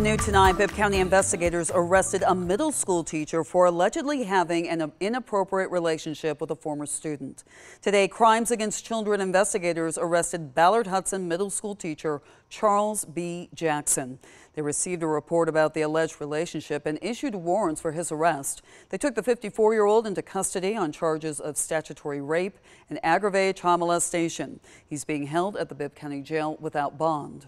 New tonight, Bibb County investigators arrested a middle school teacher for allegedly having an inappropriate relationship with a former student. Today, Crimes Against Children investigators arrested Ballard Hudson middle school teacher Charles B. Jackson. They received a report about the alleged relationship and issued warrants for his arrest. They took the 54-year-old into custody on charges of statutory rape and aggravated child molestation. He's being held at the Bibb County Jail without bond.